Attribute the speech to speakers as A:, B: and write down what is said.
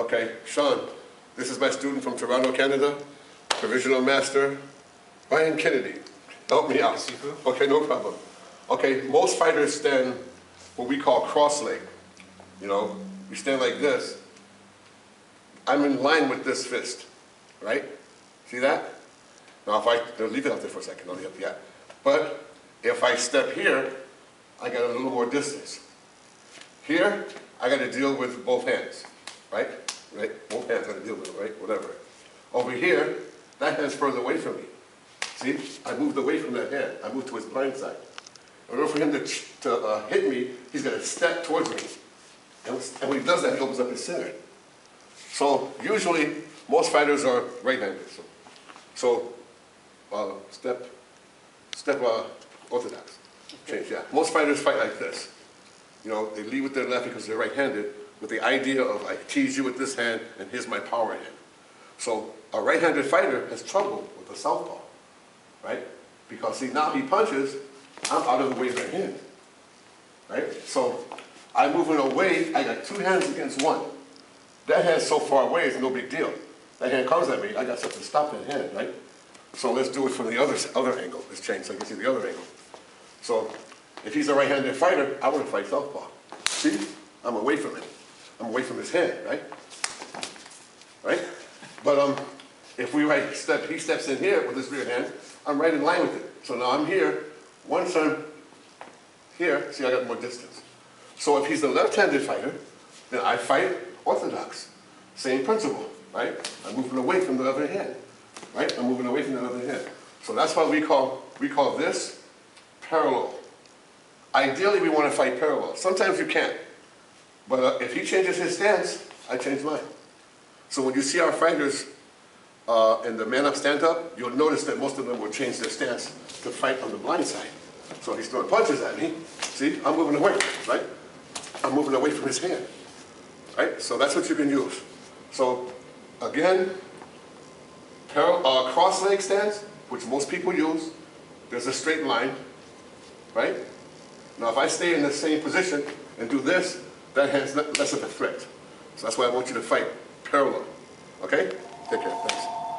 A: Okay, Sean, this is my student from Toronto, Canada, provisional master, Ryan Kennedy. Help me out. Okay, no problem. Okay, most fighters stand what we call cross leg. You know, you stand like this. I'm in line with this fist, right? See that? Now if I, leave it up there for a second, I'll leave it up, yeah. But if I step here, I got a little more distance. Here, I got to deal with both hands, right? Right? Both hands got to deal with it, right? Whatever. Over here, that hand's further away from me. See? I moved away from that hand. I moved to his blind side. In order for him to, to uh, hit me, he's got to step towards me. And, and when he does that, he opens up his center. So usually, most fighters are right-handed. So, so uh, step, step uh, orthodox. Change, yeah. Most fighters fight like this. You know, they lead with their left because they're right-handed, with the idea of I tease you with this hand and here's my power hand. So a right-handed fighter has trouble with a southpaw, right? Because see, now he punches, I'm out of the way of that hand, right? So I'm moving away, I got two hands against one. That hand's so far away, it's no big deal. That hand comes at me, I got something to stop that hand, right? So let's do it from the other, other angle, let's change so you can see the other angle. So if he's a right-handed fighter, I want to fight southpaw. See? I'm away from him. I'm away from his hand, right? Right? But um, if we right step, he steps in here with his rear hand, I'm right in line with it. So now I'm here. Once I'm here, see I got more distance. So if he's a left-handed fighter, then I fight orthodox. Same principle, right? I'm moving away from the other hand, right? I'm moving away from the other hand. So that's why we call, we call this parallel. Ideally, we want to fight parallel. Sometimes you can't. But uh, if he changes his stance, I change mine. So when you see our fighters uh, in the man-up stand-up, you'll notice that most of them will change their stance to fight on the blind side. So he's throwing punches at me. See, I'm moving away, right? I'm moving away from his hand, right? So that's what you can use. So again, uh, cross leg stance, which most people use, there's a straight line, right? Now if I stay in the same position and do this, that has less of a threat. So that's why I want you to fight parallel, okay? Take care, thanks.